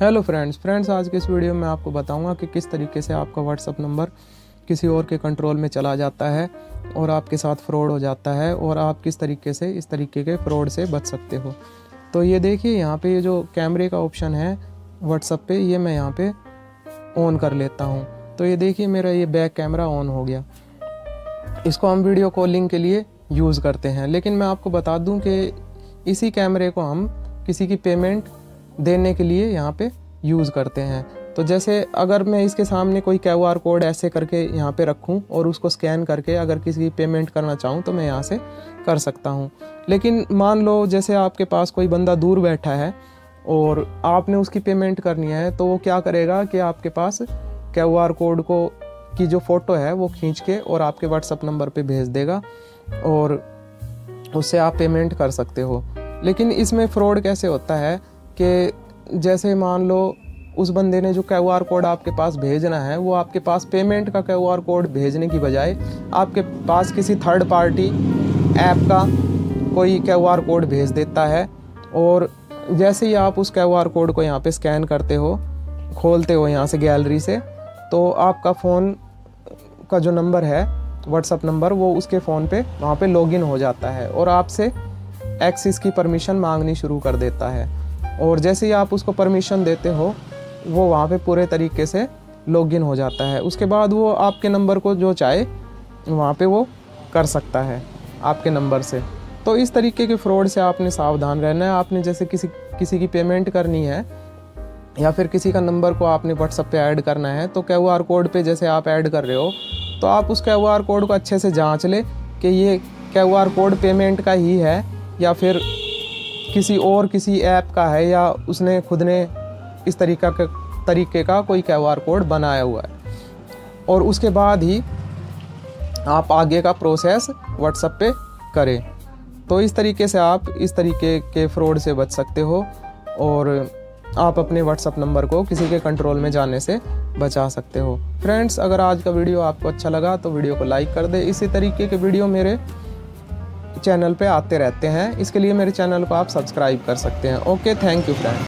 Hello friends friends आज के इस वीडियो में आपको बताऊँगा कि किस तरीके से आपका व्हाट्सअप नंबर किसी और के कंट्रोल में चला जाता है और आपके साथ फ्रॉड हो जाता है और आप किस तरीके से, इस तरीके के फ्रॉड से बच सकते हो। तो ये देखिए, यहाँ पे ये जो कैमरे का ऑप्शन है व्हाट्सअप पे, ये मैं यहाँ पे ऑन कर लेता हूँ। तो ये देखिए, मेरा ये बैक कैमरा ऑन हो गया। इसको हम वीडियो कॉलिंग के लिए यूज़ करते हैं। लेकिन मैं आपको बता दूँ कि इसी कैमरे को हम किसी की पेमेंट देने के लिए यहाँ पे यूज़ करते हैं। तो जैसे अगर मैं इसके सामने कोई क्यू आर कोड ऐसे करके यहाँ पे रखूँ और उसको स्कैन करके अगर किसी की पेमेंट करना चाहूँ तो मैं यहाँ से कर सकता हूँ। लेकिन मान लो जैसे आपके पास कोई बंदा दूर बैठा है और आपने उसकी पेमेंट करनी है तो वो क्या करेगा कि आपके पास क्यू आर कोड को, की जो फ़ोटो है वो खींच के और आपके व्हाट्सअप नंबर पे भेज देगा और उससे आप पेमेंट कर सकते हो। लेकिन इसमें फ्रॉड कैसे होता है? कि जैसे मान लो उस बंदे ने जो क्यू आर कोड आपके पास भेजना है, वो आपके पास पेमेंट का क्यू आर कोड भेजने की बजाय आपके पास किसी थर्ड पार्टी ऐप का कोई क्यू आर कोड भेज देता है। और जैसे ही आप उस क्यू आर कोड को यहाँ पे स्कैन करते हो, खोलते हो यहाँ से गैलरी से तो आपका फ़ोन का जो नंबर है व्हाट्सअप नंबर वो उसके फ़ोन पे वहाँ पे लॉगिन हो जाता है और आपसे एक्सिस की परमिशन मांगनी शुरू कर देता है। और जैसे ही आप उसको परमिशन देते हो, वो वहाँ पे पूरे तरीके से लॉगिन हो जाता है। उसके बाद वो आपके नंबर को जो चाहे, वहाँ पे वो कर सकता है आपके नंबर से। तो इस तरीके के फ्रॉड से आपने सावधान रहना है। आपने जैसे किसी किसी की पेमेंट करनी है, या फिर किसी का नंबर को आपने व्हाट्सअप पे ऐड करना है तो क्यू आर कोड पे जैसे आप ऐड कर रहे हो तो आप उस क्यू आर कोड को अच्छे से जाँच ले कि ये क्यू आर कोड पेमेंट का ही है, या फिर किसी और किसी ऐप का है या उसने खुद ने इस तरीका के, तरीके का कोई क्यू आर कोड बनाया हुआ है। और उसके बाद ही आप आगे का प्रोसेस व्हाट्सएप पे करें। तो इस तरीके से आप इस तरीके के फ्रॉड से बच सकते हो और आप अपने व्हाट्सअप नंबर को किसी के कंट्रोल में जाने से बचा सकते हो। फ्रेंड्स, अगर आज का वीडियो आपको अच्छा लगा तो वीडियो को लाइक कर दे। इसी तरीके के वीडियो मेरे चैनल पे आते रहते हैं। इसके लिए मेरे चैनल को आप सब्सक्राइब कर सकते हैं। Okay, thank you friend.